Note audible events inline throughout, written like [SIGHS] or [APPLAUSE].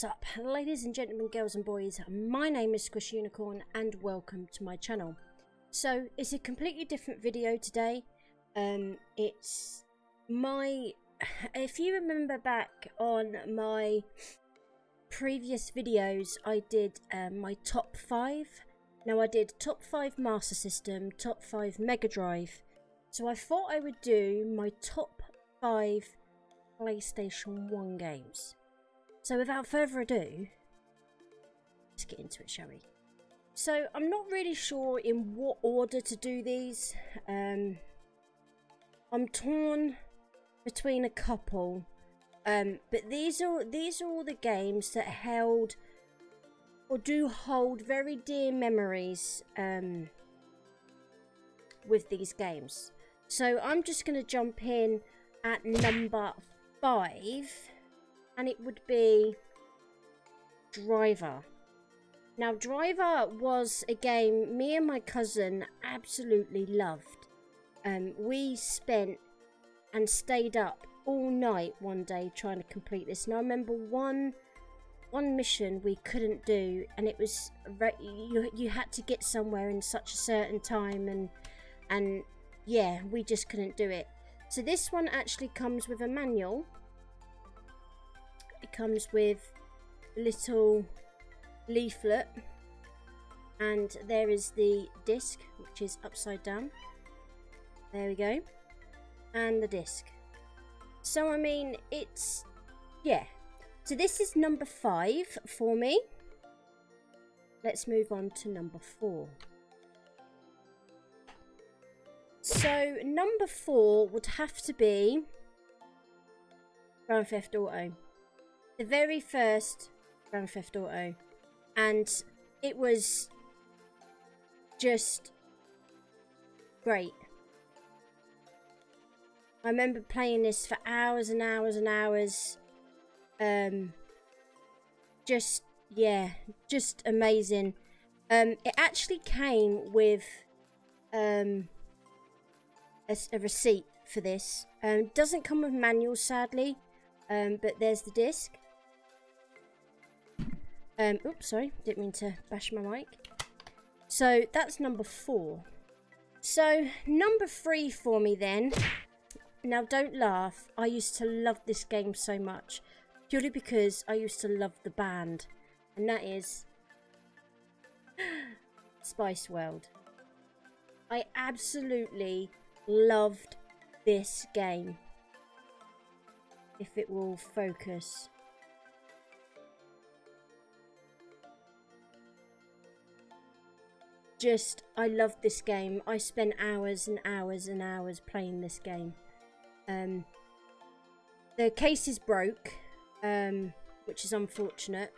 What's up, ladies and gentlemen, girls and boys? My name is Squishy Unicorn and welcome to my channel. So, it's a completely different video today. Um, it's my... [SIGHS] If you remember back on my previous videos, I did um, my top 5. Now, I did top 5 Master System, top 5 Mega Drive. So, I thought I would do my top 5 PlayStation 1 games. So without further ado, let's get into it, shall we? So I'm not really sure in what order to do these. Um, I'm torn between a couple, um, but these are these are all the games that held or do hold very dear memories um, with these games. So I'm just going to jump in at number five and it would be Driver. Now, Driver was a game me and my cousin absolutely loved. Um, we spent and stayed up all night one day trying to complete this. And I remember one one mission we couldn't do, and it was you you had to get somewhere in such a certain time, and and yeah, we just couldn't do it. So this one actually comes with a manual it comes with a little leaflet and there is the disc which is upside down. There we go. And the disc. So I mean it's yeah. So this is number five for me. Let's move on to number four. So number four would have to be Grand Theft Auto the very first Grand Theft Auto, and it was just great. I remember playing this for hours and hours and hours. Um, just yeah, just amazing. Um, it actually came with um a, a receipt for this. Um, doesn't come with manual, sadly. Um, but there's the disc. Um, oops, sorry, didn't mean to bash my mic. So that's number four. So number three for me then. Now don't laugh, I used to love this game so much. Purely because I used to love the band. And that is [GASPS] Spice World. I absolutely loved this game. If it will focus. Just I love this game. I spent hours and hours and hours playing this game. Um, the case is broke, um, which is unfortunate.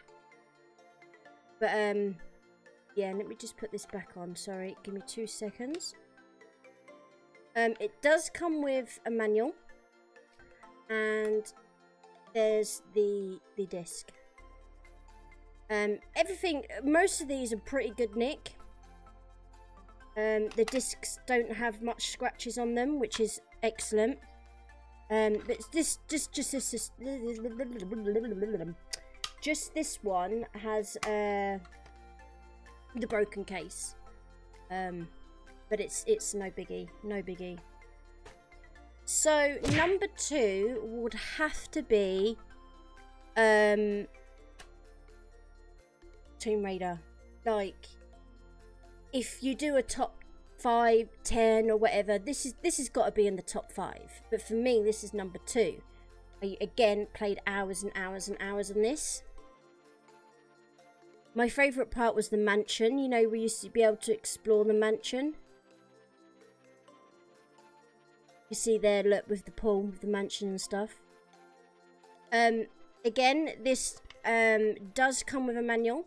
But um, yeah, let me just put this back on. Sorry, give me two seconds. Um, it does come with a manual, and there's the the disc. Um, everything, most of these are pretty good nick. Um, the discs don't have much scratches on them, which is excellent. Um, but this, just, just this, just, just this one has uh, the broken case. Um, but it's it's no biggie, no biggie. So number two would have to be um, Tomb Raider. Like if you do a top five, ten, or whatever, this is this has got to be in the top five. But for me, this is number two. I again played hours and hours and hours on this. My favourite part was the mansion. You know, we used to be able to explore the mansion. You see there, look, with the pool, with the mansion and stuff. Um, again, this um, does come with a manual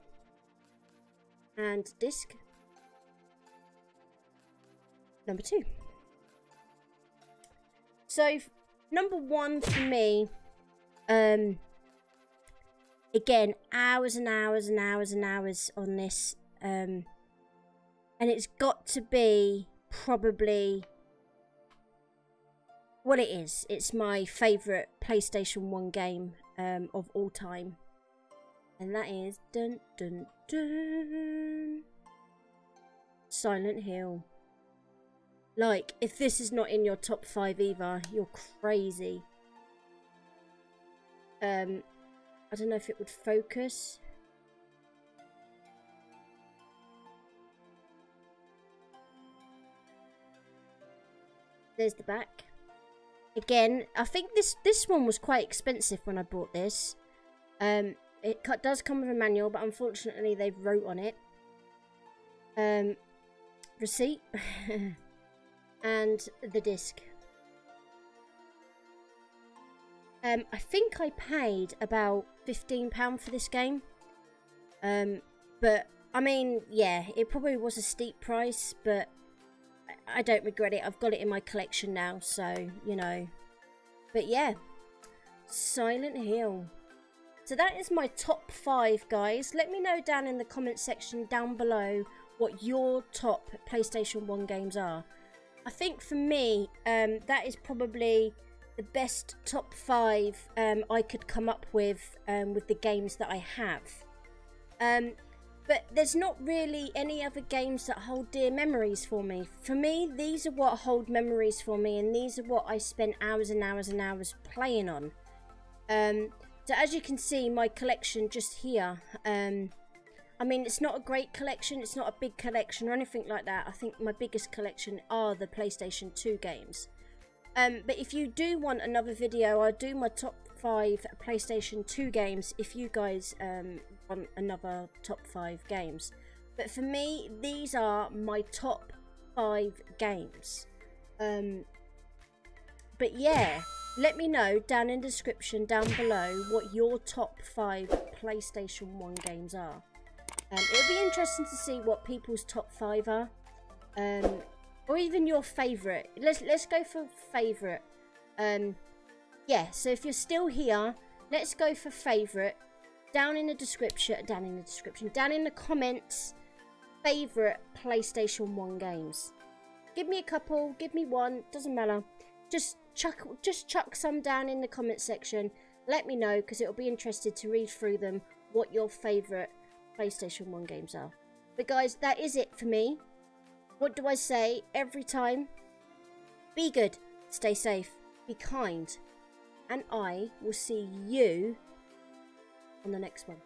and disc number two. So, number one for me, um, again, hours and hours and hours and hours on this. Um, and it's got to be probably, well, it is. It's my favourite PlayStation 1 game um, of all time. And that is dun dun dun Silent Hill. Like, if this is not in your top five either, you're crazy. Um, I don't know if it would focus. There's the back. Again, I think this this one was quite expensive when I bought this. Um, it does come with a manual, but unfortunately they wrote on it. Um, receipt [LAUGHS] and the disc. Um, I think I paid about £15 for this game. Um, but, I mean, yeah, it probably was a steep price, but I don't regret it. I've got it in my collection now, so, you know. But yeah, Silent Hill. So that is my top five, guys. Let me know down in the comment section down below what your top PlayStation 1 games are. I think for me, um, that is probably the best top five um, I could come up with um, with the games that I have. Um, but there's not really any other games that hold dear memories for me. For me, these are what hold memories for me, and these are what I spent hours and hours and hours playing on. Um, so as you can see, my collection just here. I mean, it's not a great collection. It's not a big collection or anything like that. I think my biggest collection are the PlayStation 2 games. Um, but if you do want another video, I'll do my top 5 PlayStation 2 games if you guys um, want another top 5 games. But for me, these are my top 5 games. Um, but yeah, let me know down in the description down below what your top 5 PlayStation 1 games are. Um, it'll be interesting to see what people's top 5 are. Um, or even your favourite. Let's let's go for favourite. Um, yeah. So if you're still here, let's go for favourite. Down in the description, down in the description, down in the comments, favourite PlayStation One games. Give me a couple. Give me one. Doesn't matter. Just chuck just chuck some down in the comment section. Let me know because it'll be interested to read through them. What your favourite PlayStation One games are. But guys, that is it for me. What do I say every time? Be good, stay safe, be kind, and I will see you on the next one.